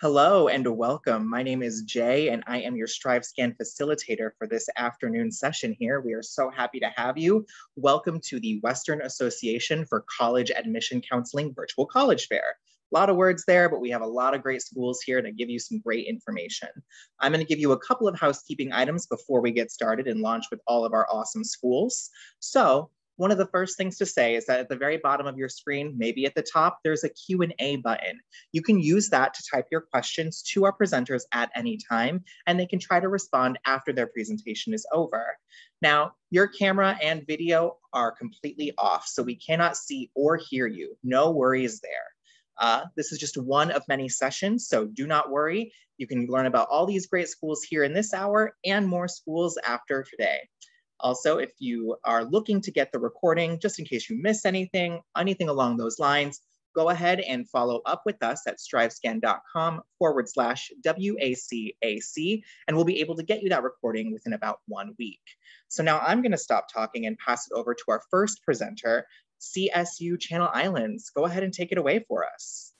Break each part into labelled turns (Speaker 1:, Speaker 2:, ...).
Speaker 1: Hello and welcome. My name is Jay and I am your StriveScan facilitator for this afternoon session here. We are so happy to have you. Welcome to the Western Association for College Admission Counseling Virtual College Fair. A lot of words there, but we have a lot of great schools here to give you some great information. I'm gonna give you a couple of housekeeping items before we get started and launch with all of our awesome schools. So one of the first things to say is that at the very bottom of your screen, maybe at the top, there's a Q&A button. You can use that to type your questions to our presenters at any time, and they can try to respond after their presentation is over. Now, your camera and video are completely off, so we cannot see or hear you. No worries there. Uh, this is just one of many sessions, so do not worry. You can learn about all these great schools here in this hour and more schools after today. Also, if you are looking to get the recording, just in case you miss anything, anything along those lines, go ahead and follow up with us at strivescan.com forward slash WACAC, and we'll be able to get you that recording within about one week. So now I'm gonna stop talking and pass it over to our first presenter, CSU Channel Islands. Go ahead and take it away for us.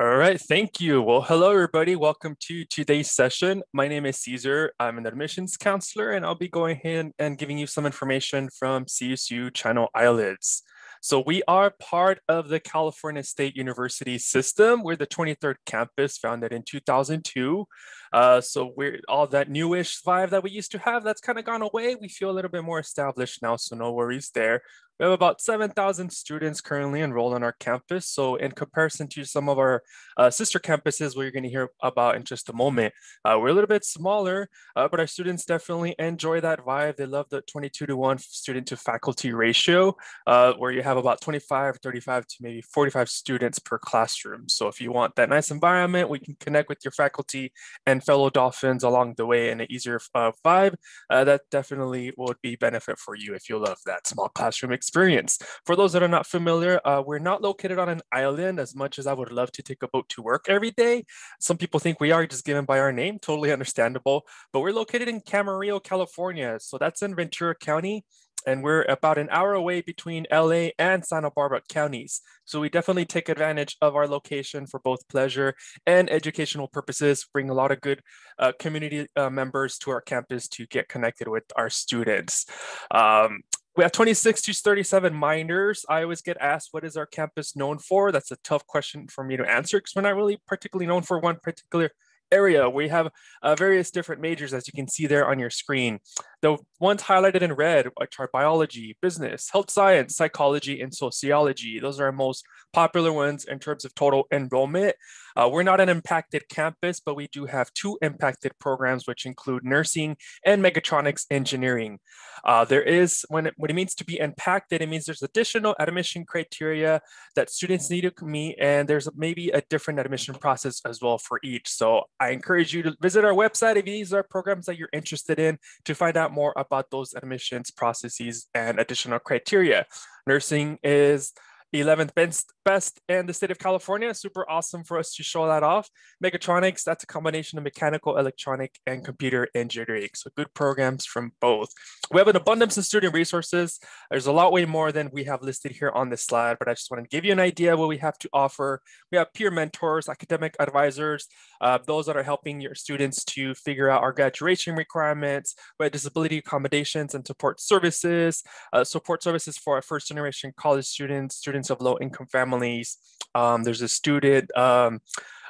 Speaker 2: All right, thank you. Well, hello, everybody. Welcome to today's session. My name is Caesar. I'm an admissions counselor, and I'll be going ahead and giving you some information from CSU Channel Islands. So we are part of the California State University system. We're the 23rd campus founded in 2002. Uh, so we're all that newish vibe that we used to have, that's kind of gone away. We feel a little bit more established now, so no worries there. We have about 7,000 students currently enrolled on our campus. So in comparison to some of our uh, sister campuses, what you're gonna hear about in just a moment, uh, we're a little bit smaller, uh, but our students definitely enjoy that vibe. They love the 22 to one student to faculty ratio, uh, where you have about 25, 35 to maybe 45 students per classroom. So if you want that nice environment, we can connect with your faculty and fellow Dolphins along the way in an easier uh, vibe, uh, that definitely would be benefit for you if you love that small classroom experience experience. For those that are not familiar, uh, we're not located on an island as much as I would love to take a boat to work every day. Some people think we are just given by our name, totally understandable, but we're located in Camarillo, California. So that's in Ventura County and we're about an hour away between LA and Santa Barbara counties. So we definitely take advantage of our location for both pleasure and educational purposes, bring a lot of good uh, community uh, members to our campus to get connected with our students. Um, we have 26 to 37 minors. I always get asked, what is our campus known for? That's a tough question for me to answer because we're not really particularly known for one particular area. We have uh, various different majors, as you can see there on your screen. The ones highlighted in red, which are biology, business, health science, psychology, and sociology. Those are our most popular ones in terms of total enrollment. Uh, we're not an impacted campus, but we do have two impacted programs, which include nursing and mechatronics engineering. Uh, there is, when it, when it means to be impacted, it means there's additional admission criteria that students need to meet, and there's maybe a different admission process as well for each. So I encourage you to visit our website if these are programs that you're interested in to find out more about those admissions processes and additional criteria. Nursing is 11th best, best in the state of California. Super awesome for us to show that off. Mechatronics, that's a combination of mechanical, electronic, and computer engineering. So good programs from both. We have an abundance of student resources. There's a lot way more than we have listed here on this slide, but I just want to give you an idea what we have to offer. We have peer mentors, academic advisors, uh, those that are helping your students to figure out our graduation requirements, we have disability accommodations and support services, uh, support services for our first generation college students, students students of low income families. Um, there's a student um,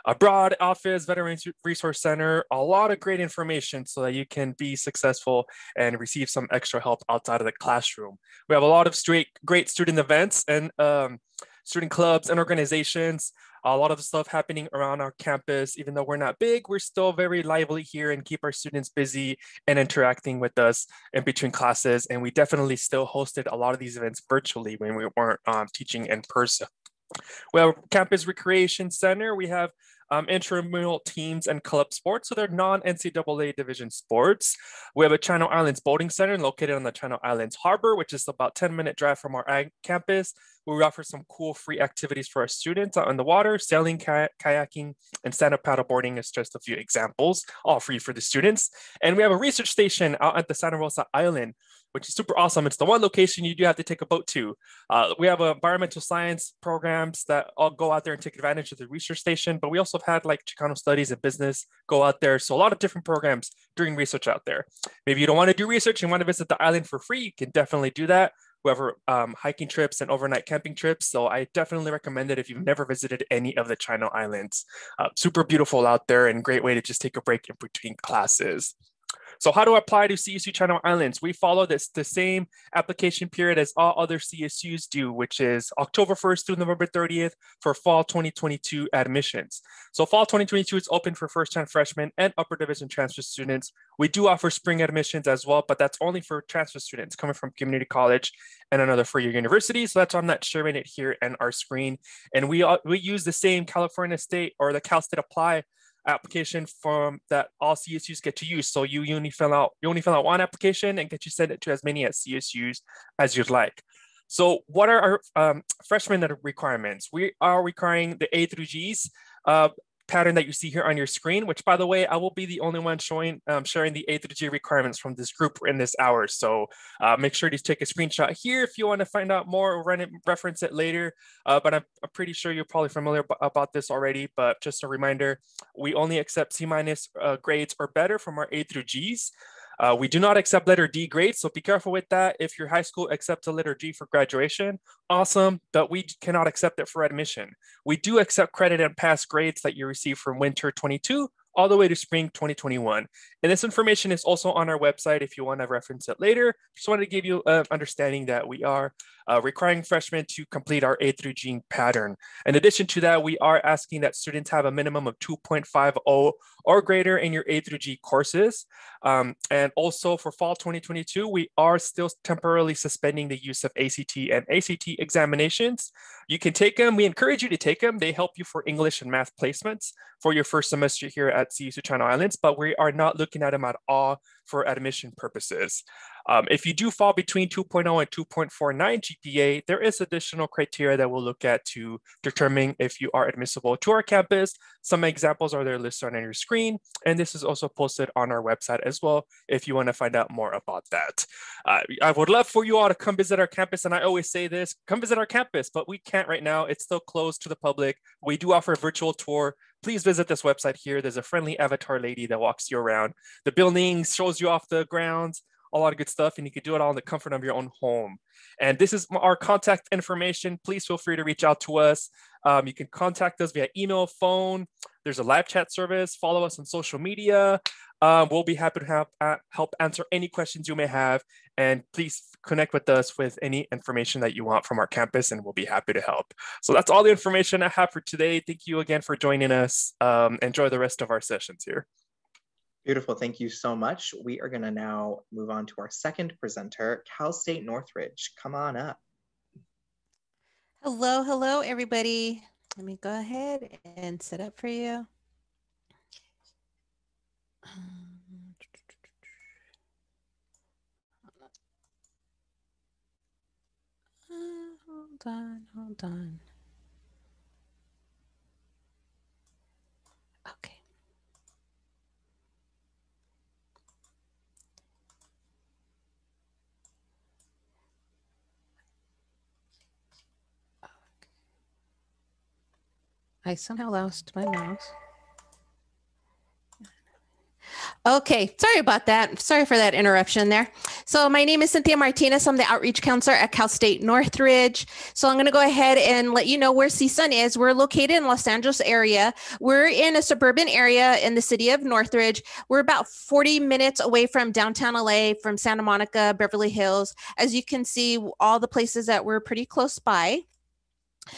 Speaker 2: abroad office, Veterans resource center, a lot of great information so that you can be successful and receive some extra help outside of the classroom. We have a lot of straight, great student events and um, student clubs and organizations a lot of stuff happening around our campus. Even though we're not big, we're still very lively here and keep our students busy and interacting with us in between classes. And we definitely still hosted a lot of these events virtually when we weren't um, teaching in person. Well, Campus Recreation Center, we have um, intramural teams and club sports. So they're non-NCAA division sports. We have a Channel Islands Boating Center located on the Channel Islands Harbor, which is about 10 minute drive from our campus. We offer some cool free activities for our students on the water, sailing, kayaking, and stand-up paddleboarding is just a few examples, all free for the students. And we have a research station out at the Santa Rosa Island, which is super awesome. It's the one location you do have to take a boat to. Uh, we have environmental science programs that all go out there and take advantage of the research station, but we also have had like Chicano studies and business go out there. So a lot of different programs doing research out there. Maybe you don't want to do research and want to visit the island for free, you can definitely do that. Whoever um, hiking trips and overnight camping trips. So I definitely recommend it if you've never visited any of the Channel Islands. Uh, super beautiful out there and great way to just take a break in between classes. So how do I apply to CSU Channel Islands? We follow this the same application period as all other CSUs do, which is October 1st through November 30th for fall 2022 admissions. So fall 2022 is open for first-time freshmen and upper division transfer students. We do offer spring admissions as well, but that's only for transfer students coming from community college and another four-year university. So that's why I'm not sharing it here in our screen. And we, we use the same California State or the Cal State Apply application from that all CSUs get to use. So you, only fill out you only fill out one application and get you send it to as many as CSUs as you'd like. So what are our um, freshman requirements? We are requiring the A through Gs. Uh, pattern that you see here on your screen, which by the way, I will be the only one showing um, sharing the A through G requirements from this group in this hour. So uh, make sure to take a screenshot here if you want to find out more or run it, reference it later. Uh, but I'm, I'm, pretty sure you're probably familiar about this already, but just a reminder, we only accept C minus uh, grades or better from our A through Gs. Uh, we do not accept letter D grades, so be careful with that. If your high school accepts a letter G for graduation, awesome, but we cannot accept it for admission. We do accept credit and pass grades that you receive from winter 22 all the way to spring 2021. And this information is also on our website if you want to reference it later. Just wanted to give you an understanding that we are uh, requiring freshmen to complete our A through G pattern. In addition to that, we are asking that students have a minimum of 2.50 or greater in your A through G courses. Um, and also for fall 2022, we are still temporarily suspending the use of SAT and ACT examinations. You can take them. We encourage you to take them. They help you for English and math placements for your first semester here at CSU Channel Islands, but we are not looking at them at all for admission purposes. Um, if you do fall between 2.0 and 2.49 GPA, there is additional criteria that we'll look at to determine if you are admissible to our campus. Some examples are there listed on your screen, and this is also posted on our website as well if you want to find out more about that. Uh, I would love for you all to come visit our campus, and I always say this, come visit our campus, but we can't right now. It's still closed to the public. We do offer a virtual tour please visit this website here. There's a friendly avatar lady that walks you around the building, shows you off the grounds, a lot of good stuff, and you can do it all in the comfort of your own home. And this is our contact information. Please feel free to reach out to us. Um, you can contact us via email, phone. There's a live chat service. Follow us on social media. Um, we'll be happy to have, uh, help answer any questions you may have. And please connect with us with any information that you want from our campus, and we'll be happy to help. So that's all the information I have for today. Thank you again for joining us. Um, enjoy the rest of our sessions here.
Speaker 1: Beautiful, thank you so much. We are gonna now move on to our second presenter, Cal State Northridge. Come on up.
Speaker 3: Hello, hello, everybody. Let me go ahead and set up for you. hold on, hold on. I somehow lost my mouse. Okay, sorry about that. Sorry for that interruption there. So, my name is Cynthia Martinez. I'm the outreach counselor at Cal State Northridge. So, I'm going to go ahead and let you know where CSUN is. We're located in Los Angeles area. We're in a suburban area in the city of Northridge. We're about 40 minutes away from downtown LA, from Santa Monica, Beverly Hills. As you can see, all the places that we're pretty close by.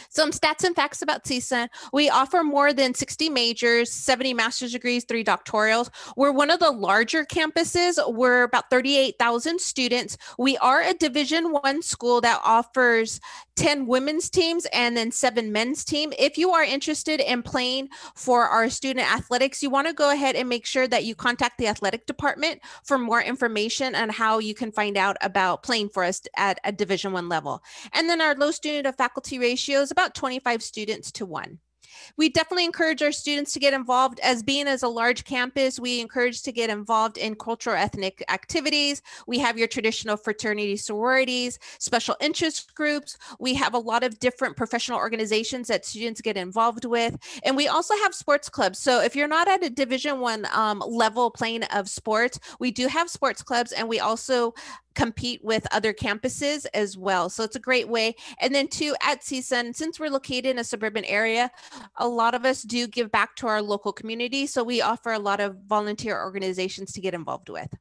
Speaker 3: Some stats and facts about CSUN. We offer more than 60 majors, 70 master's degrees, three doctorals. We're one of the larger campuses. We're about 38,000 students. We are a Division One school that offers 10 women's teams and then seven men's team. If you are interested in playing for our student athletics, you want to go ahead and make sure that you contact the athletic department for more information on how you can find out about playing for us at a Division One level. And then our low student to faculty ratio is about 25 students to one. We definitely encourage our students to get involved. As being as a large campus we encourage to get involved in cultural ethnic activities. We have your traditional fraternity sororities special interest groups. We have a lot of different professional organizations that students get involved with. And we also have sports clubs. So if you're not at a division one um, level plane of sports we do have sports clubs and we also compete with other campuses as well. So it's a great way. And then two at CSUN, since we're located in a suburban area, a lot of us do give back to our local community. So we offer a lot of volunteer organizations to get involved with.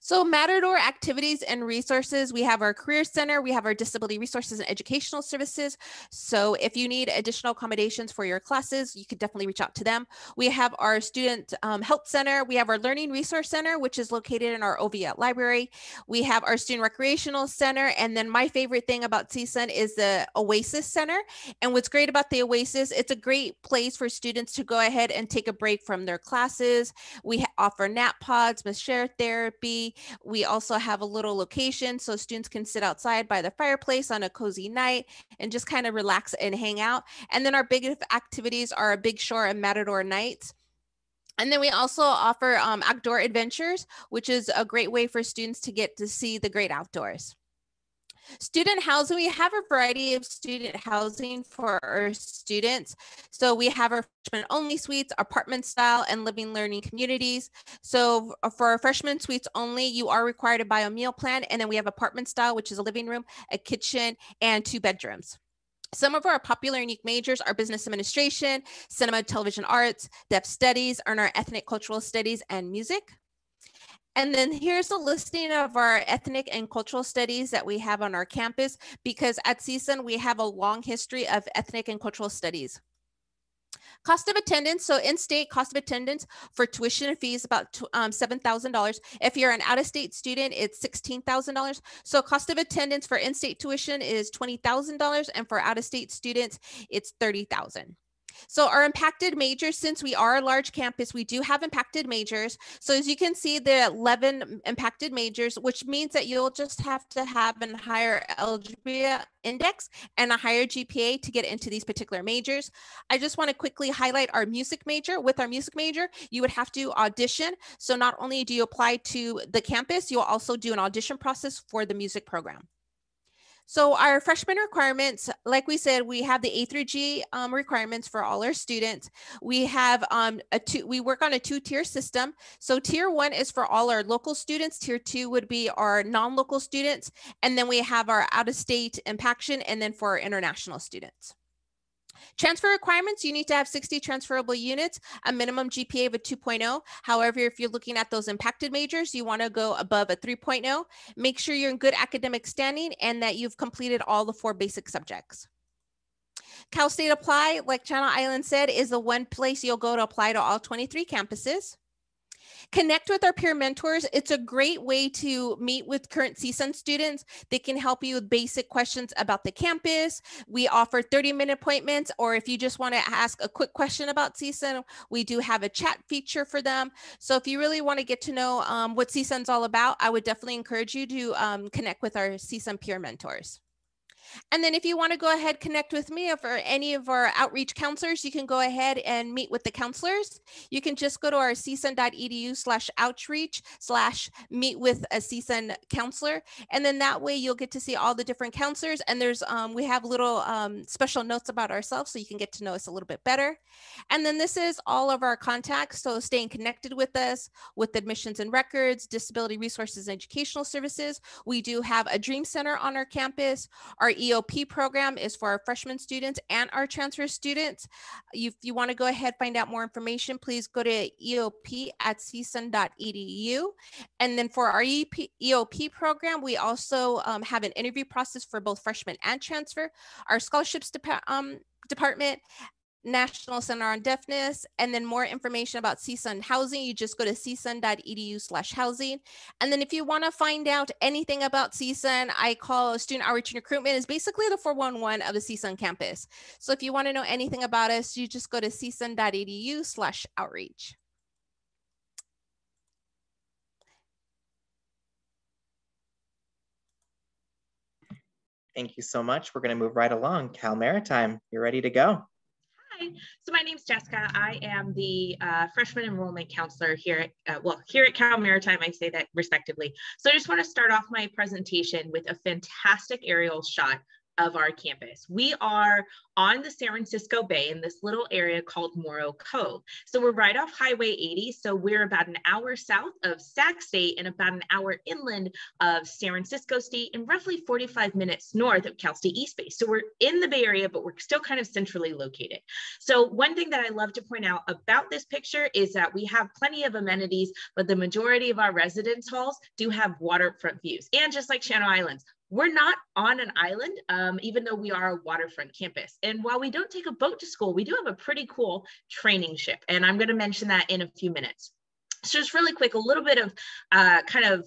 Speaker 3: So Matador activities and resources, we have our Career Center, we have our Disability Resources and Educational Services. So if you need additional accommodations for your classes, you could definitely reach out to them. We have our Student um, Health Center, we have our Learning Resource Center, which is located in our Oviatt Library. We have our Student Recreational Center, and then my favorite thing about CSUN is the Oasis Center. And what's great about the Oasis, it's a great place for students to go ahead and take a break from their classes. We offer nap pods, share therapy, we also have a little location so students can sit outside by the fireplace on a cozy night and just kind of relax and hang out. And then our biggest activities are a Big Show and Matador nights. And then we also offer um, outdoor adventures, which is a great way for students to get to see the great outdoors. Student housing, we have a variety of student housing for our students. So we have our freshman only suites, apartment style, and living learning communities. So uh, for our freshman suites only, you are required to buy a meal plan. And then we have apartment style, which is a living room, a kitchen, and two bedrooms. Some of our popular unique majors are business administration, cinema, television arts, deaf studies, and our ethnic cultural studies and music. And then here's a listing of our ethnic and cultural studies that we have on our campus because at CSUN we have a long history of ethnic and cultural studies. Cost of attendance, so in-state cost of attendance for tuition and fees about um, $7,000. If you're an out-of-state student, it's $16,000. So cost of attendance for in-state tuition is $20,000 and for out-of-state students, it's 30,000. So our impacted majors, since we are a large campus, we do have impacted majors. So as you can see, the 11 impacted majors, which means that you'll just have to have a higher eligibility index and a higher GPA to get into these particular majors. I just want to quickly highlight our music major. With our music major, you would have to audition. So not only do you apply to the campus, you'll also do an audition process for the music program. So our freshman requirements, like we said, we have the A through G um, requirements for all our students. We have um, a two, we work on a two tier system. So tier one is for all our local students. Tier two would be our non-local students. And then we have our out of state impaction and then for our international students. Transfer requirements, you need to have 60 transferable units, a minimum GPA of a 2.0. However, if you're looking at those impacted majors, you want to go above a 3.0. Make sure you're in good academic standing and that you've completed all the four basic subjects. Cal State Apply, like Channel Island said, is the one place you'll go to apply to all 23 campuses. Connect with our peer mentors. It's a great way to meet with current CSUN students. They can help you with basic questions about the campus. We offer 30 minute appointments, or if you just want to ask a quick question about CSUN, we do have a chat feature for them. So if you really want to get to know um, what CSUN's all about, I would definitely encourage you to um, connect with our CSUN peer mentors. And then if you want to go ahead, connect with me or any of our outreach counselors, you can go ahead and meet with the counselors. You can just go to our csun.edu slash outreach slash meet with a CSUN counselor. And then that way you'll get to see all the different counselors. And there's, um, we have little um, special notes about ourselves so you can get to know us a little bit better. And then this is all of our contacts. So staying connected with us with admissions and records, disability resources and educational services. We do have a dream center on our campus. Our EOP program is for our freshman students and our transfer students. If you want to go ahead, find out more information, please go to eop at csun.edu. And then for our EOP program, we also um, have an interview process for both freshmen and transfer. Our scholarships um, department National Center on Deafness, and then more information about CSUN housing, you just go to csun.edu slash housing. And then if you want to find out anything about CSUN, I call student outreach and recruitment is basically the 411 of the CSUN campus. So if you want to know anything about us, you just go to csun.edu slash outreach.
Speaker 1: Thank you so much. We're going to move right along. Cal Maritime, you're ready to go.
Speaker 4: Hi, so my name is Jessica. I am the uh, freshman enrollment counselor here at, uh, well, here at Cal Maritime, I say that respectively. So I just want to start off my presentation with a fantastic aerial shot of our campus. We are on the San Francisco Bay in this little area called Morrow Cove. So we're right off Highway 80. So we're about an hour south of Sac State and about an hour inland of San Francisco State and roughly 45 minutes north of Cal State East Bay. So we're in the Bay Area, but we're still kind of centrally located. So one thing that I love to point out about this picture is that we have plenty of amenities, but the majority of our residence halls do have waterfront views. And just like Channel Islands, we're not on an island, um, even though we are a waterfront campus. And while we don't take a boat to school, we do have a pretty cool training ship. And I'm going to mention that in a few minutes. So just really quick, a little bit of uh, kind of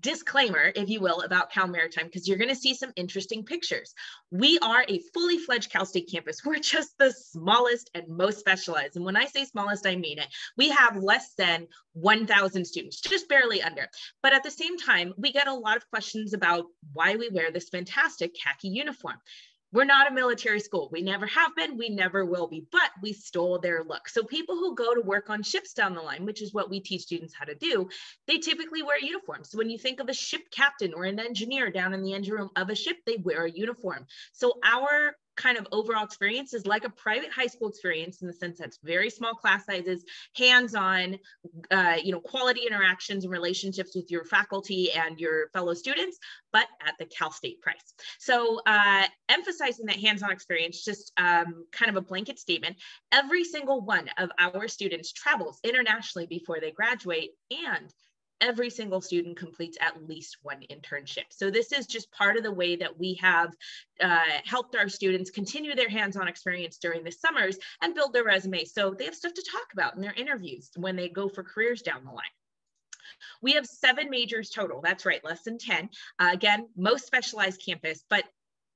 Speaker 4: disclaimer, if you will, about Cal Maritime, because you're going to see some interesting pictures. We are a fully fledged Cal State campus. We're just the smallest and most specialized. And when I say smallest, I mean it. We have less than 1,000 students, just barely under. But at the same time, we get a lot of questions about why we wear this fantastic khaki uniform. We're not a military school. We never have been. We never will be, but we stole their look. So people who go to work on ships down the line, which is what we teach students how to do, they typically wear uniforms. So when you think of a ship captain or an engineer down in the engine room of a ship, they wear a uniform. So our kind of overall experience is like a private high school experience in the sense that it's very small class sizes, hands-on, uh, you know, quality interactions and relationships with your faculty and your fellow students, but at the Cal State price. So uh, emphasizing that hands-on experience, just um, kind of a blanket statement, every single one of our students travels internationally before they graduate and every single student completes at least one internship. So this is just part of the way that we have uh, helped our students continue their hands-on experience during the summers and build their resume. So they have stuff to talk about in their interviews when they go for careers down the line. We have seven majors total. That's right, less than 10. Uh, again, most specialized campus, but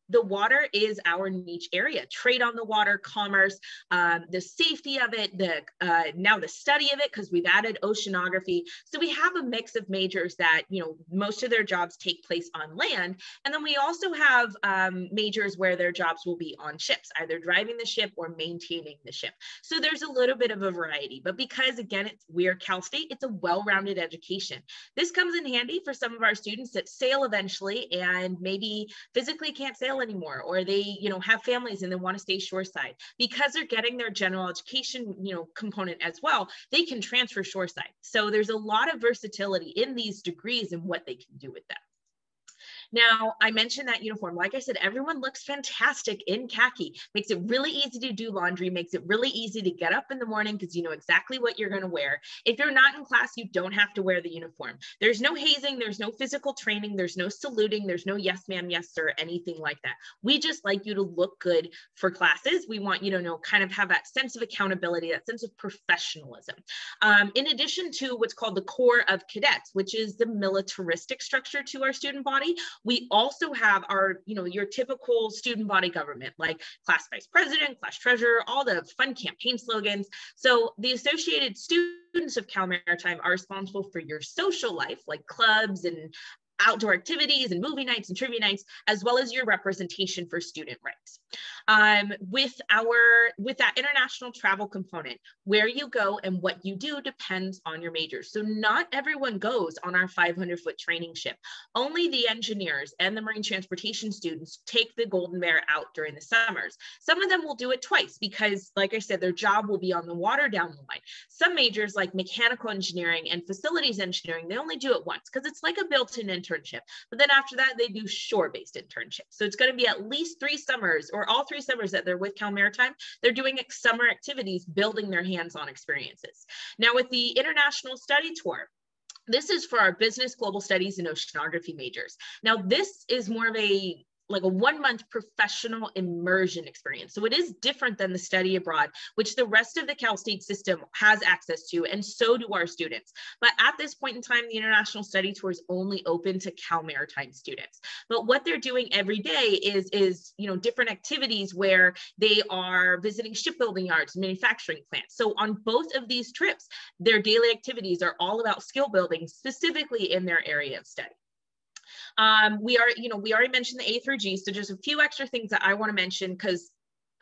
Speaker 4: the water is our niche area. Trade on the water commerce um, the safety of it the uh, now the study of it because we've added oceanography. So we have a mix of majors that you know most of their jobs take place on land. And then we also have um, majors where their jobs will be on ships either driving the ship or maintaining the ship. So there's a little bit of a variety. But because again it's we're cal state it's a well-rounded education. This comes in handy for some of our students that sail eventually and maybe physically can't sail anymore or they you know have families and they want to stay shoreside. Because they're getting their general education you know component as well they can transfer shoreside. So there's a lot of versatility in these degrees and what they can do with them now, I mentioned that uniform. Like I said, everyone looks fantastic in khaki. Makes it really easy to do laundry, makes it really easy to get up in the morning because you know exactly what you're going to wear. If you're not in class, you don't have to wear the uniform. There's no hazing, there's no physical training, there's no saluting, there's no yes ma'am, yes sir, anything like that. We just like you to look good for classes. We want you to know kind of have that sense of accountability, that sense of professionalism. Um, in addition to what's called the Corps of Cadets, which is the militaristic structure to our student body, we also have our, you know, your typical student body government, like class vice president, class treasurer, all the fun campaign slogans. So the associated students of Cal Maritime are responsible for your social life, like clubs and outdoor activities and movie nights and trivia nights, as well as your representation for student rights. Um, with our with that international travel component, where you go and what you do depends on your major. So not everyone goes on our 500 foot training ship. Only the engineers and the marine transportation students take the Golden Bear out during the summers. Some of them will do it twice because, like I said, their job will be on the water down the line. Some majors like mechanical engineering and facilities engineering, they only do it once because it's like a built-in internship. But then after that, they do shore-based internships. So it's going to be at least three summers or all three summers that they're with Cal Maritime, they're doing summer activities, building their hands-on experiences. Now with the International Study Tour, this is for our business, global studies, and oceanography majors. Now, this is more of a like a one month professional immersion experience. So it is different than the study abroad, which the rest of the Cal State system has access to, and so do our students. But at this point in time, the International Study Tour is only open to Cal Maritime students. But what they're doing every day is, is you know, different activities where they are visiting shipbuilding yards, manufacturing plants. So on both of these trips, their daily activities are all about skill building, specifically in their area of study. Um, we are, you know, we already mentioned the A through G, so just a few extra things that I want to mention because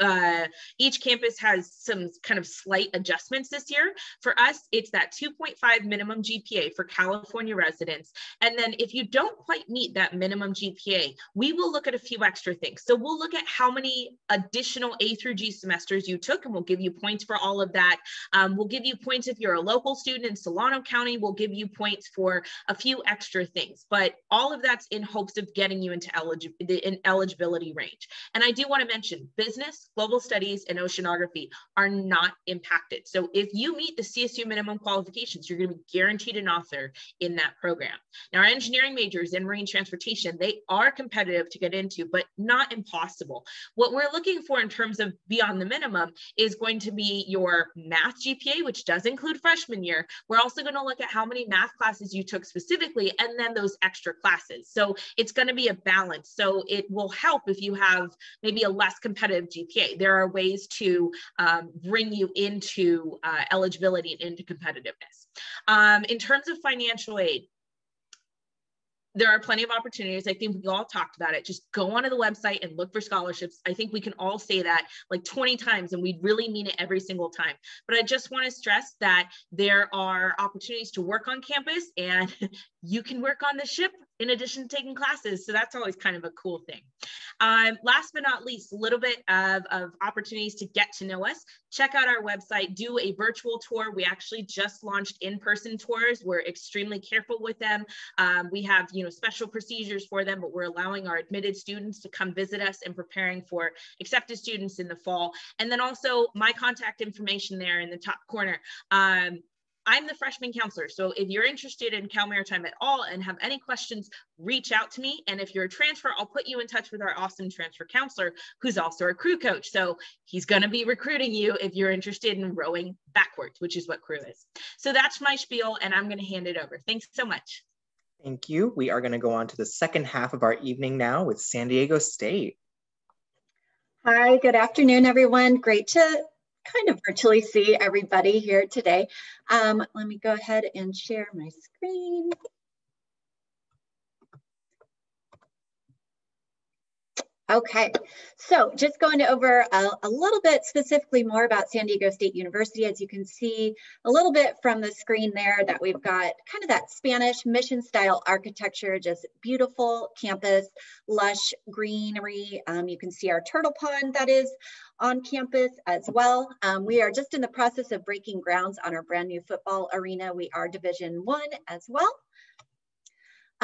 Speaker 4: uh, each campus has some kind of slight adjustments this year. For us, it's that 2.5 minimum GPA for California residents. And then if you don't quite meet that minimum GPA, we will look at a few extra things. So we'll look at how many additional A through G semesters you took, and we'll give you points for all of that. Um, we'll give you points if you're a local student in Solano County. We'll give you points for a few extra things, but all of that's in hopes of getting you into elig the eligibility range. And I do want to mention business global studies, and oceanography are not impacted. So if you meet the CSU minimum qualifications, you're going to be guaranteed an author in that program. Now, our engineering majors in marine transportation, they are competitive to get into, but not impossible. What we're looking for in terms of beyond the minimum is going to be your math GPA, which does include freshman year. We're also going to look at how many math classes you took specifically, and then those extra classes. So it's going to be a balance. So it will help if you have maybe a less competitive GPA GPA. There are ways to um, bring you into uh, eligibility and into competitiveness. Um, in terms of financial aid, there are plenty of opportunities. I think we all talked about it. Just go onto the website and look for scholarships. I think we can all say that like 20 times and we really mean it every single time. But I just want to stress that there are opportunities to work on campus and you can work on the ship in addition to taking classes. So that's always kind of a cool thing. Um, last but not least, a little bit of, of opportunities to get to know us. Check out our website, do a virtual tour. We actually just launched in-person tours. We're extremely careful with them. Um, we have you know special procedures for them, but we're allowing our admitted students to come visit us and preparing for accepted students in the fall. And then also my contact information there in the top corner. Um, I'm the freshman counselor. So if you're interested in Cal Maritime at all and have any questions, reach out to me. And if you're a transfer, I'll put you in touch with our awesome transfer counselor who's also a crew coach. So he's going to be recruiting you if you're interested in rowing backwards, which is what crew is. So that's my spiel and I'm going to hand it over. Thanks so much.
Speaker 1: Thank you. We are going to go on to the second half of our evening now with San Diego State.
Speaker 5: Hi, good afternoon, everyone. Great to kind of virtually see everybody here today. Um, let me go ahead and share my screen. Okay, so just going over a, a, little bit specifically more about San Diego State University. As you can see a little bit from the screen there that we've got kind of that Spanish mission style architecture, just beautiful campus, lush greenery. Um, you can see our turtle pond that is on campus as well. Um, we are just in the process of breaking grounds on our brand new football arena. We are Division One as well.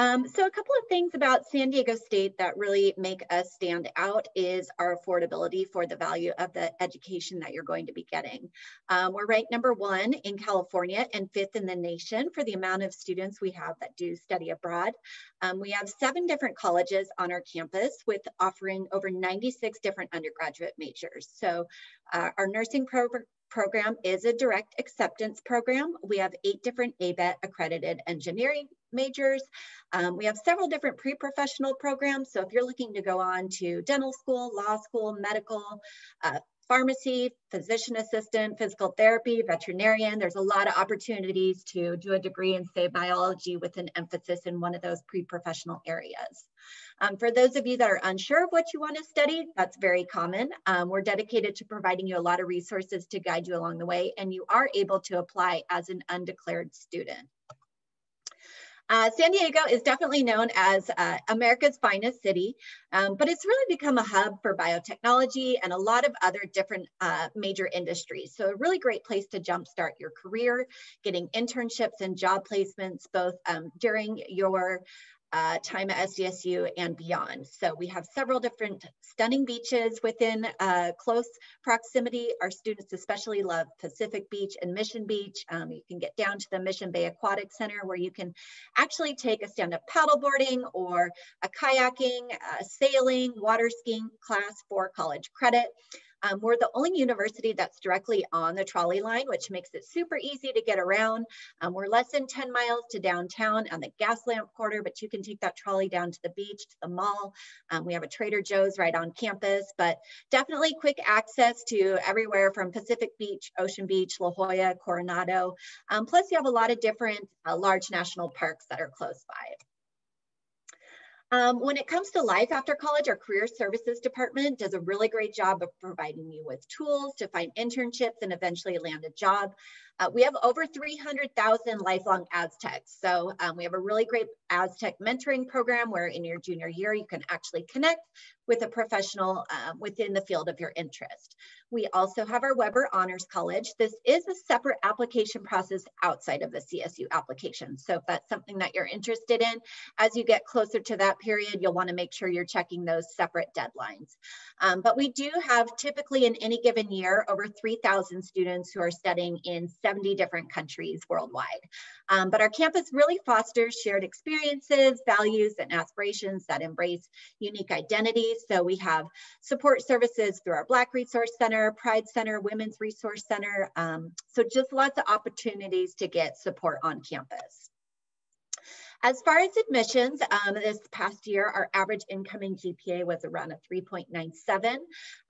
Speaker 5: Um, so a couple of things about San Diego State that really make us stand out is our affordability for the value of the education that you're going to be getting. Um, we're ranked number one in California and fifth in the nation for the amount of students we have that do study abroad. Um, we have seven different colleges on our campus with offering over 96 different undergraduate majors. So uh, our nursing program program is a direct acceptance program. We have eight different ABET accredited engineering majors. Um, we have several different pre-professional programs. So if you're looking to go on to dental school, law school, medical, uh, pharmacy, physician assistant, physical therapy, veterinarian. There's a lot of opportunities to do a degree in, say, biology with an emphasis in one of those pre-professional areas. Um, for those of you that are unsure of what you want to study, that's very common. Um, we're dedicated to providing you a lot of resources to guide you along the way, and you are able to apply as an undeclared student. Uh, San Diego is definitely known as uh, America's finest city, um, but it's really become a hub for biotechnology and a lot of other different uh, major industries. So a really great place to jumpstart your career, getting internships and job placements, both um, during your uh, time at SDSU and beyond. So we have several different stunning beaches within uh, close proximity. Our students especially love Pacific Beach and Mission Beach. Um, you can get down to the Mission Bay Aquatic Center where you can actually take a stand-up paddleboarding or a kayaking, uh, sailing, water skiing class for college credit. Um, we're the only university that's directly on the trolley line, which makes it super easy to get around. Um, we're less than 10 miles to downtown on the Gaslamp Quarter, but you can take that trolley down to the beach, to the mall. Um, we have a Trader Joe's right on campus, but definitely quick access to everywhere from Pacific Beach, Ocean Beach, La Jolla, Coronado. Um, plus you have a lot of different uh, large national parks that are close by. Um, when it comes to life after college, our career services department does a really great job of providing you with tools to find internships and eventually land a job. Uh, we have over 300,000 lifelong Aztecs. So um, we have a really great Aztec mentoring program where in your junior year, you can actually connect with a professional uh, within the field of your interest. We also have our Weber Honors College. This is a separate application process outside of the CSU application. So if that's something that you're interested in, as you get closer to that period, you'll wanna make sure you're checking those separate deadlines. Um, but we do have typically in any given year, over 3,000 students who are studying in 70 different countries worldwide. Um, but our campus really fosters shared experiences, values, and aspirations that embrace unique identities. So we have support services through our Black Resource Center, Pride Center, Women's Resource Center. Um, so just lots of opportunities to get support on campus. As far as admissions, um, this past year, our average incoming GPA was around a 3.97.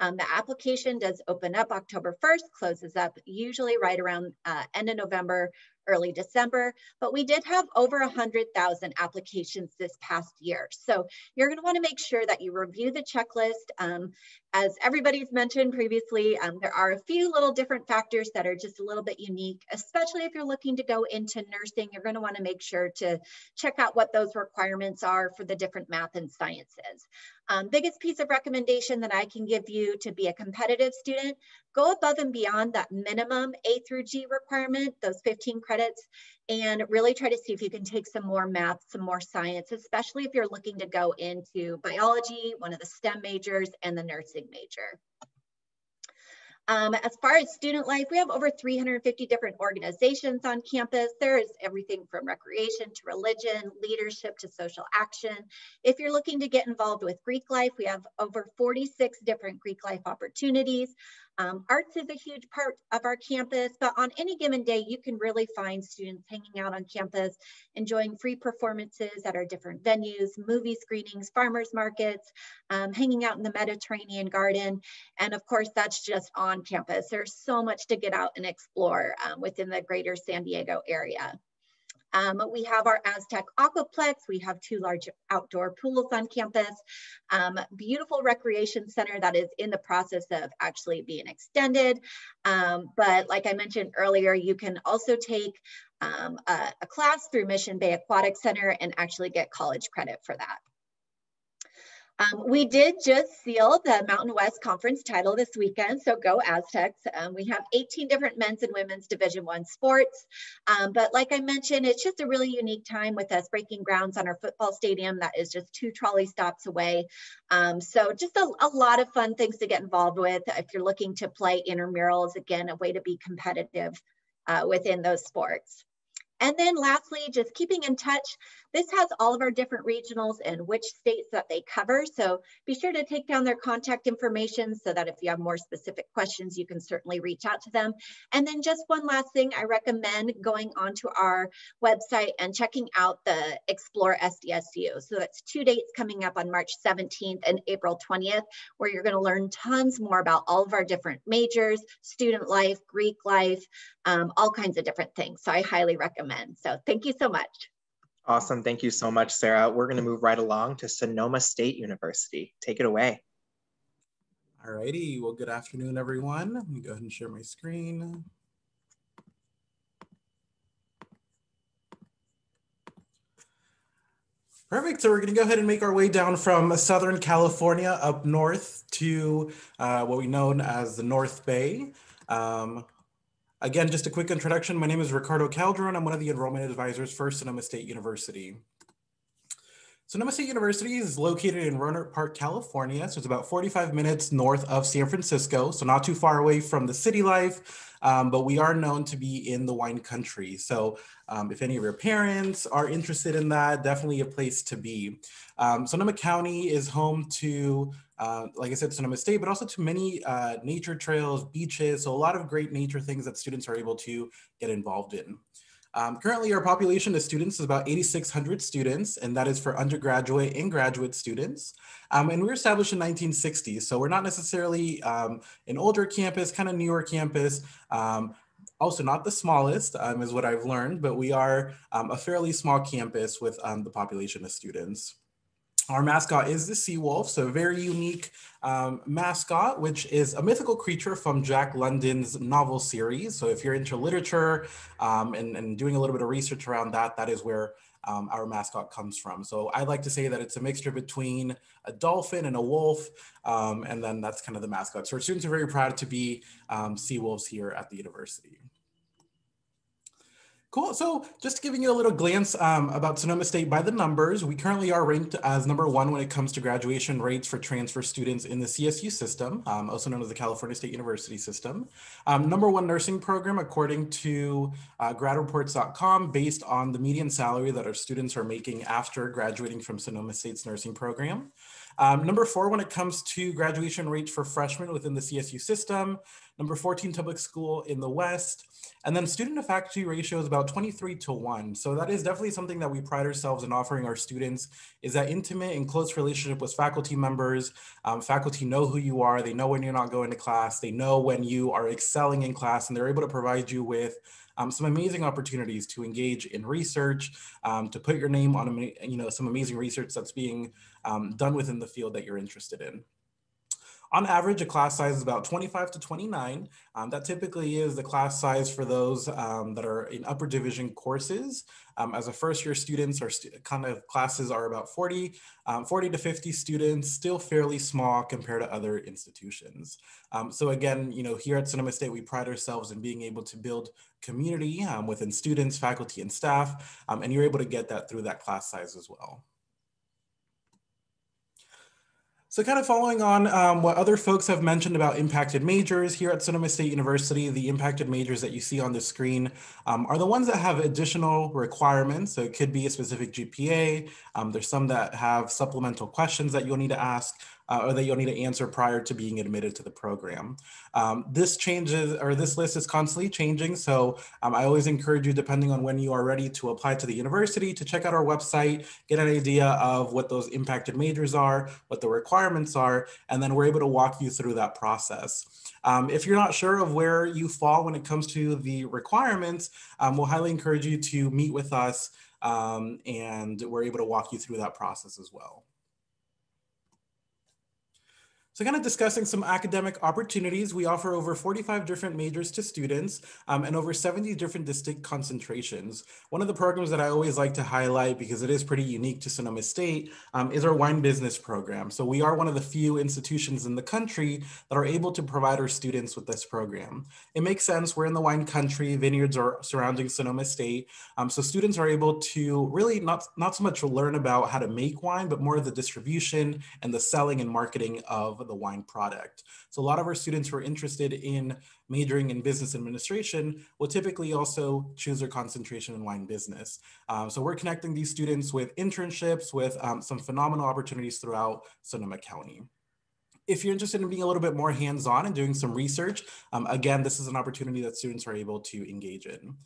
Speaker 5: Um, the application does open up October 1st, closes up usually right around uh, end of November, early December, but we did have over 100,000 applications this past year. So you're gonna wanna make sure that you review the checklist. Um, as everybody's mentioned previously, um, there are a few little different factors that are just a little bit unique, especially if you're looking to go into nursing, you're gonna wanna make sure to check out what those requirements are for the different math and sciences. Um, biggest piece of recommendation that I can give you to be a competitive student, go above and beyond that minimum A through G requirement, those 15 credits, and really try to see if you can take some more math, some more science, especially if you're looking to go into biology, one of the STEM majors, and the nursing major. Um, as far as student life, we have over 350 different organizations on campus. There is everything from recreation to religion, leadership to social action. If you're looking to get involved with Greek life, we have over 46 different Greek life opportunities. Um, arts is a huge part of our campus, but on any given day, you can really find students hanging out on campus, enjoying free performances at our different venues, movie screenings, farmers markets, um, hanging out in the Mediterranean garden. And of course, that's just on campus. There's so much to get out and explore um, within the greater San Diego area. Um, we have our Aztec Aquaplex. We have two large outdoor pools on campus. Um, beautiful recreation center that is in the process of actually being extended. Um, but like I mentioned earlier, you can also take um, a, a class through Mission Bay Aquatic Center and actually get college credit for that. Um, we did just seal the Mountain West Conference title this weekend, so go Aztecs. Um, we have 18 different men's and women's Division One sports, um, but like I mentioned, it's just a really unique time with us breaking grounds on our football stadium that is just two trolley stops away. Um, so just a, a, lot of fun things to get involved with if you're looking to play intramurals. Again, a way to be competitive uh, within those sports. And then lastly, just keeping in touch. This has all of our different regionals and which states that they cover. So be sure to take down their contact information so that if you have more specific questions, you can certainly reach out to them. And then just one last thing, I recommend going onto our website and checking out the Explore SDSU. So that's two dates coming up on March 17th and April 20th, where you're gonna learn tons more about all of our different majors, student life, Greek life, um, all kinds of different things. So I highly recommend. So thank you so much.
Speaker 1: Awesome. Thank you so much, Sarah. We're going to move right along to Sonoma State University. Take it away.
Speaker 6: All righty. Well, good afternoon, everyone. Let me go ahead and share my screen. Perfect. So we're going to go ahead and make our way down from Southern California up north to uh, what we know as the North Bay. Um, Again, just a quick introduction. My name is Ricardo Calderon. I'm one of the enrollment advisors for Sonoma State University. Sonoma State University is located in Rohnert Park, California. So it's about 45 minutes north of San Francisco. So not too far away from the city life, um, but we are known to be in the wine country. So um, if any of your parents are interested in that, definitely a place to be. Um, Sonoma County is home to uh, like I said, Sonoma State, but also to many uh, nature trails, beaches, so a lot of great nature things that students are able to get involved in. Um, currently, our population of students is about 8,600 students, and that is for undergraduate and graduate students. Um, and we were established in 1960, so we're not necessarily um, an older campus, kind of newer campus. Um, also not the smallest um, is what I've learned, but we are um, a fairly small campus with the population of students. Our mascot is the sea wolf, so a very unique um, mascot, which is a mythical creature from Jack London's novel series. So if you're into literature um, and, and doing a little bit of research around that, that is where um, our mascot comes from. So I like to say that it's a mixture between a dolphin and a wolf, um, and then that's kind of the mascot. So our students are very proud to be um, sea wolves here at the university. Cool. So just giving you a little glance um, about Sonoma State by the numbers, we currently are ranked as number one when it comes to graduation rates for transfer students in the CSU system, um, also known as the California State University system. Um, number one nursing program according to uh, gradreports.com based on the median salary that our students are making after graduating from Sonoma State's nursing program. Um, number four, when it comes to graduation rates for freshmen within the CSU system, number 14 public school in the West, and then student to faculty ratio is about 23 to one. So that is definitely something that we pride ourselves in offering our students is that intimate and close relationship with faculty members. Um, faculty know who you are. They know when you're not going to class. They know when you are excelling in class and they're able to provide you with um, some amazing opportunities to engage in research, um, to put your name on you know, some amazing research that's being um, done within the field that you're interested in. On average, a class size is about 25 to 29. Um, that typically is the class size for those um, that are in upper division courses. Um, as a first year students, our kind of classes are about 40, um, 40 to 50 students, still fairly small compared to other institutions. Um, so again, you know, here at Sonoma State, we pride ourselves in being able to build community um, within students, faculty, and staff, and you're able to get that through that class size as well. So kind of following on um, what other folks have mentioned about impacted majors here at Sonoma State University, the impacted majors that you see on the screen um, are the ones that have additional requirements. So it could be a specific GPA. Um, there's some that have supplemental questions that you'll need to ask uh, or that you'll need to answer prior to being admitted to the program. Um, this changes, or this list is constantly changing. So um, I always encourage you, depending on when you are ready to apply to the university, to check out our website, get an idea of what those impacted majors are, what the requirements are, and then we're able to walk you through that process. Um, if you're not sure of where you fall when it comes to the requirements, um, we'll highly encourage you to meet with us um, and we're able to walk you through that process as well. So kind of discussing some academic opportunities, we offer over 45 different majors to students um, and over 70 different distinct concentrations. One of the programs that I always like to highlight because it is pretty unique to Sonoma State um, is our wine business program. So we are one of the few institutions in the country that are able to provide our students with this program. It makes sense, we're in the wine country, vineyards are surrounding Sonoma State. Um, so students are able to really not, not so much learn about how to make wine, but more of the distribution and the selling and marketing of the wine product. So a lot of our students who are interested in majoring in business administration will typically also choose their concentration in wine business. Um, so we're connecting these students with internships, with um, some phenomenal opportunities throughout Sonoma County. If you're interested in being a little bit more hands-on and doing some research, um, again, this is an opportunity that students are able to engage in.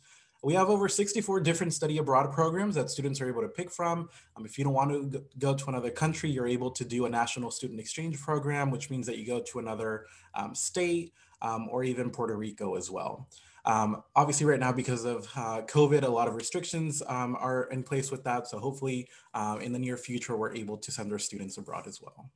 Speaker 6: We have over 64 different study abroad programs that students are able to pick from. Um, if you don't want to go to another country, you're able to do a national student exchange program, which means that you go to another um, state um, or even Puerto Rico as well. Um, obviously, right now, because of uh, COVID, a lot of restrictions um, are in place with that. So hopefully uh, in the near future, we're able to send our students abroad as well.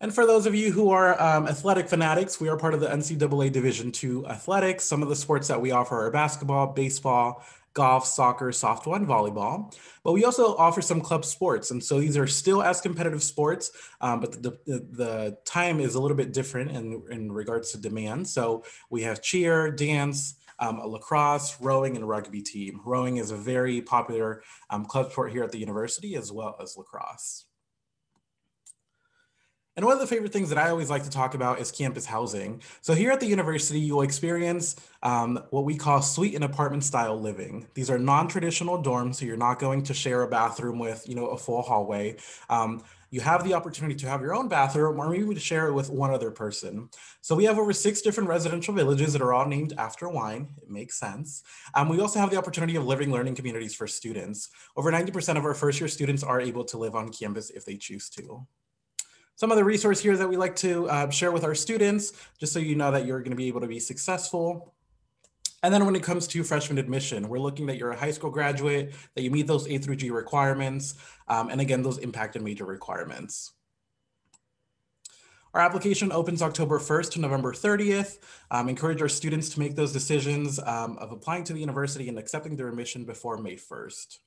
Speaker 6: And for those of you who are um, athletic fanatics, we are part of the NCAA Division II athletics. Some of the sports that we offer are basketball, baseball, golf, soccer, softball, and volleyball. But we also offer some club sports. And so these are still as competitive sports, um, but the, the, the, time is a little bit different in, in regards to demand. So we have cheer, dance, um, lacrosse, rowing, and rugby team. Rowing is a very popular um, club sport here at the university, as well as lacrosse. And one of the favorite things that I always like to talk about is campus housing. So here at the university, you'll experience um, what we call suite and apartment style living. These are non-traditional dorms, so you're not going to share a bathroom with, you know, a full hallway. Um, you have the opportunity to have your own bathroom or maybe to share it with one other person. So we have over six different residential villages that are all named after wine. It makes sense. Um, we also have the opportunity of living learning communities for students. Over 90% of our first year students are able to live on campus if they choose to. Some of the resource here that we like to uh, share with our students, just so you know that you're gonna be able to be successful. And then when it comes to freshman admission, we're looking that you're a high school graduate, that you meet those A through G requirements, um, and again, those impact and major requirements. Our application opens October 1st to November 30th. Um, encourage our students to make those decisions um, of applying to the university and accepting their admission before May 1st.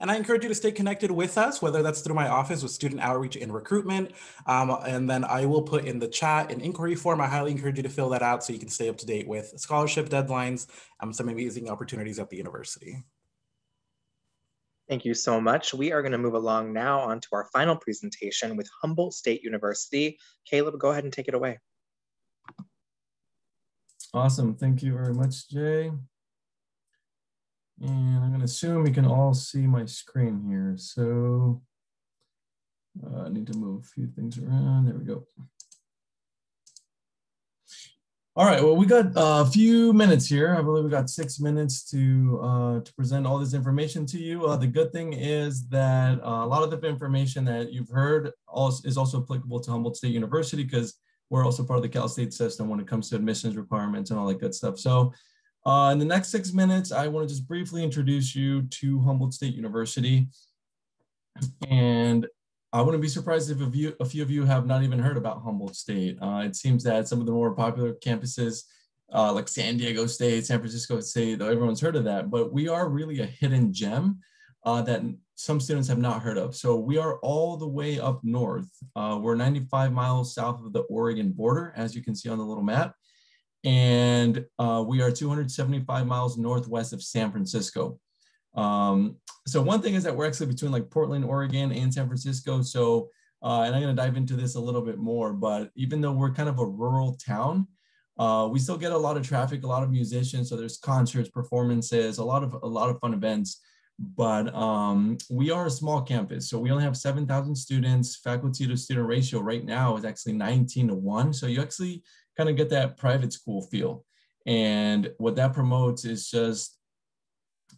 Speaker 6: And I encourage you to stay connected with us, whether that's through my office with student outreach and recruitment. Um, and then I will put in the chat an inquiry form. I highly encourage you to fill that out so you can stay up to date with scholarship deadlines, um, some amazing opportunities at the university.
Speaker 1: Thank you so much. We are going to move along now on to our final presentation with Humboldt State University. Caleb, go ahead and take it away.
Speaker 7: Awesome. Thank you very much, Jay. And I'm going to assume you can all see my screen here. So uh, I need to move a few things around. There we go. All right, well, we got a few minutes here. I believe we got six minutes to uh, to present all this information to you. Uh, the good thing is that uh, a lot of the information that you've heard also, is also applicable to Humboldt State University because we're also part of the Cal State system when it comes to admissions requirements and all that good stuff. So uh, in the next six minutes, I want to just briefly introduce you to Humboldt State University. And I wouldn't be surprised if a few, a few of you have not even heard about Humboldt State. Uh, it seems that some of the more popular campuses, uh, like San Diego State, San Francisco State, everyone's heard of that, but we are really a hidden gem uh, that some students have not heard of. So we are all the way up north. Uh, we're 95 miles south of the Oregon border, as you can see on the little map. And uh, we are 275 miles northwest of San Francisco. Um, so one thing is that we're actually between like Portland, Oregon and San Francisco. So, uh, and I'm going to dive into this a little bit more, but even though we're kind of a rural town, uh, we still get a lot of traffic, a lot of musicians. So there's concerts, performances, a lot of, a lot of fun events, but um, we are a small campus. So we only have 7,000 students, faculty to student ratio right now is actually 19 to one. So you actually kind of get that private school feel. And what that promotes is just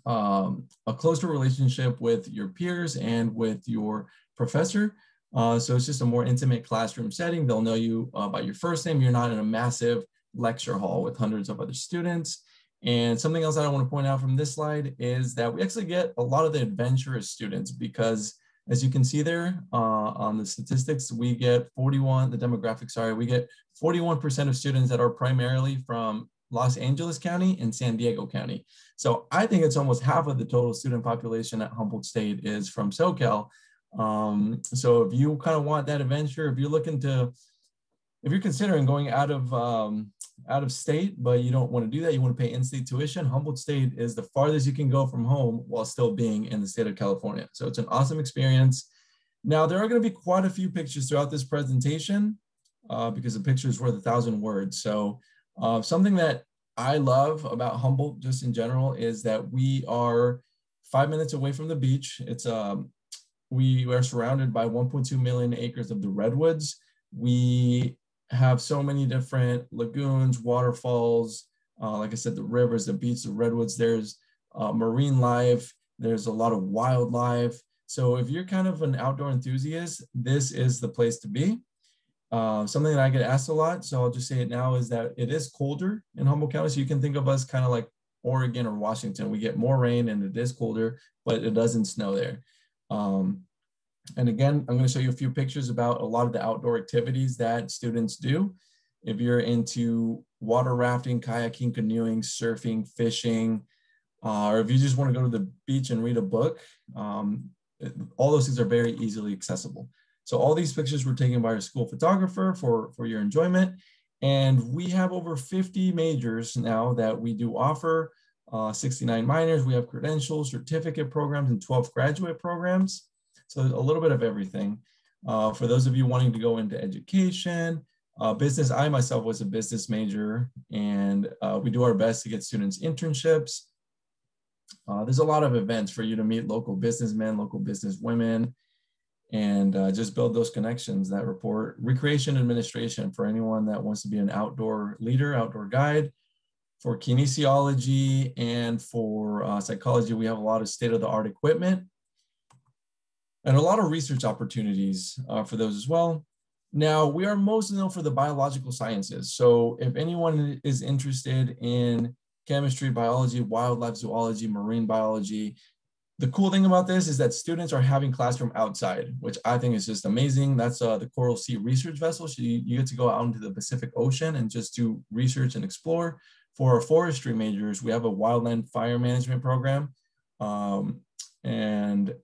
Speaker 7: um, a closer relationship with your peers and with your professor. Uh, so it's just a more intimate classroom setting. They'll know you uh, by your first name. You're not in a massive lecture hall with hundreds of other students. And something else that I want to point out from this slide is that we actually get a lot of the adventurous students because as you can see there uh, on the statistics, we get 41, the demographic, sorry, we get 41% of students that are primarily from Los Angeles County and San Diego County. So I think it's almost half of the total student population at Humboldt State is from SoCal. Um, so if you kind of want that adventure, if you're looking to, if you're considering going out of um, out of state, but you don't want to do that, you want to pay in-state tuition, Humboldt State is the farthest you can go from home while still being in the state of California. So it's an awesome experience. Now, there are going to be quite a few pictures throughout this presentation uh, because a picture is worth a thousand words. So uh, something that I love about Humboldt just in general is that we are five minutes away from the beach. It's um, we are surrounded by 1.2 million acres of the redwoods. We have so many different lagoons, waterfalls, uh, like I said, the rivers, the beach, the redwoods. There's uh, marine life. There's a lot of wildlife. So if you're kind of an outdoor enthusiast, this is the place to be. Uh, something that I get asked a lot, so I'll just say it now, is that it is colder in Humboldt County. So you can think of us kind of like Oregon or Washington. We get more rain and it is colder, but it doesn't snow there. Um, and again, I'm going to show you a few pictures about a lot of the outdoor activities that students do. If you're into water rafting, kayaking, canoeing, surfing, fishing, uh, or if you just want to go to the beach and read a book, um, all those things are very easily accessible. So all these pictures were taken by our school photographer for, for your enjoyment. And we have over 50 majors now that we do offer, uh, 69 minors. We have credentials, certificate programs, and 12 graduate programs. So a little bit of everything. Uh, for those of you wanting to go into education, uh, business, I myself was a business major and uh, we do our best to get students internships. Uh, there's a lot of events for you to meet local businessmen, local business women, and uh, just build those connections that report recreation administration for anyone that wants to be an outdoor leader, outdoor guide. For kinesiology and for uh, psychology, we have a lot of state of the art equipment and a lot of research opportunities uh, for those as well. Now, we are most known for the biological sciences. So if anyone is interested in chemistry, biology, wildlife zoology, marine biology, the cool thing about this is that students are having classroom outside, which I think is just amazing. That's uh, the Coral Sea Research Vessel. So you, you get to go out into the Pacific Ocean and just do research and explore. For our forestry majors, we have a wildland fire management program. Um, and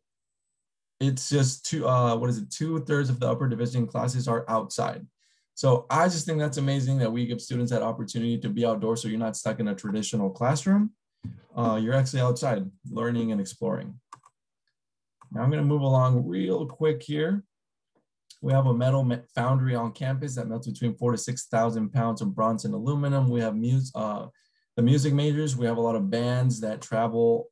Speaker 7: it's just two, uh, what is it, two thirds of the upper division classes are outside. So I just think that's amazing that we give students that opportunity to be outdoors so you're not stuck in a traditional classroom uh, you're actually outside learning and exploring. Now I'm going to move along real quick here. We have a metal foundry on campus that melts between four to 6,000 pounds of bronze and aluminum. We have mus uh, the music majors. We have a lot of bands that travel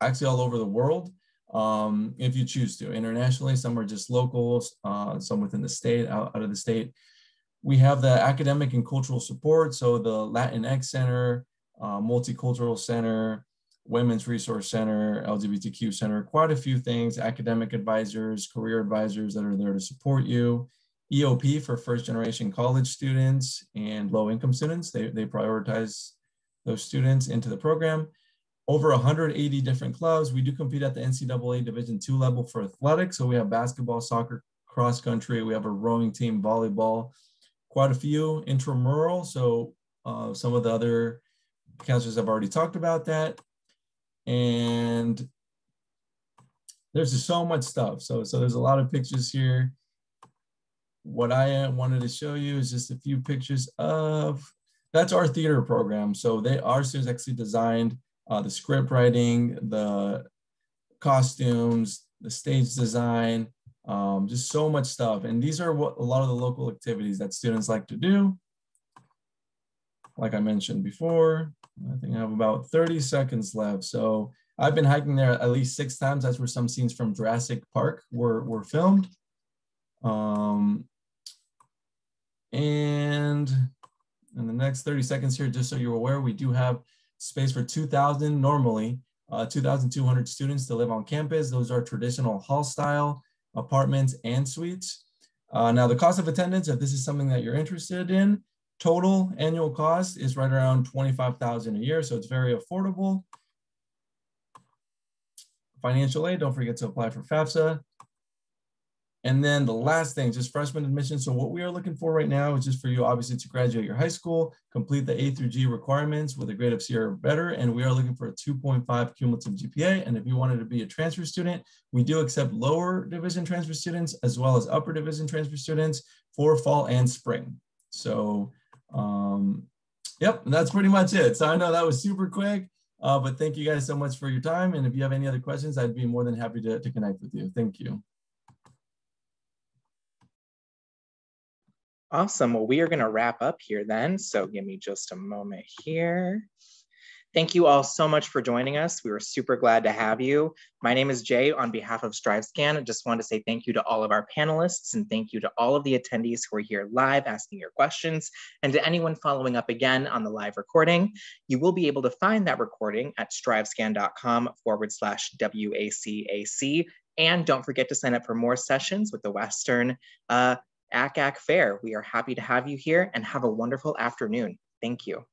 Speaker 7: actually all over the world um, if you choose to. Internationally, some are just locals, uh, some within the state, out, out of the state. We have the academic and cultural support. So the Latinx Center, uh, Multicultural Center, Women's Resource Center, LGBTQ Center, quite a few things, academic advisors, career advisors that are there to support you. EOP for first generation college students and low income students. They, they prioritize those students into the program. Over 180 different clubs. We do compete at the NCAA Division two level for athletics. So we have basketball, soccer, cross country. We have a rowing team, volleyball, quite a few intramural. So uh, some of the other counselors have already talked about that. And there's just so much stuff. So, so there's a lot of pictures here. What I wanted to show you is just a few pictures of, that's our theater program. So they, our students actually designed uh, the script writing, the costumes, the stage design, um, just so much stuff. And these are what a lot of the local activities that students like to do. Like I mentioned before, I think I have about 30 seconds left. So I've been hiking there at least six times. That's where some scenes from Jurassic Park were, were filmed. Um, and in the next 30 seconds here, just so you're aware, we do have space for 2,000 normally, uh, 2,200 students to live on campus. Those are traditional hall style apartments and suites. Uh, now the cost of attendance, if this is something that you're interested in, Total annual cost is right around 25,000 a year, so it's very affordable. Financial aid, don't forget to apply for FAFSA. And then the last thing, just freshman admission. So what we are looking for right now is just for you, obviously, to graduate your high school, complete the A through G requirements with a grade of C or better. And we are looking for a 2.5 cumulative GPA. And if you wanted to be a transfer student, we do accept lower division transfer students as well as upper division transfer students for fall and spring. So um, yep, that's pretty much it. So I know that was super quick, uh, but thank you guys so much for your time. And if you have any other questions, I'd be more than happy to, to connect with you. Thank you.
Speaker 1: Awesome. Well, we are going to wrap up here then. So give me just a moment here. Thank you all so much for joining us. We were super glad to have you. My name is Jay on behalf of StriveScan. I just want to say thank you to all of our panelists and thank you to all of the attendees who are here live asking your questions and to anyone following up again on the live recording. You will be able to find that recording at strivescan.com forward slash WACAC. And don't forget to sign up for more sessions with the Western uh, ACAC Fair. We are happy to have you here and have a wonderful afternoon. Thank you.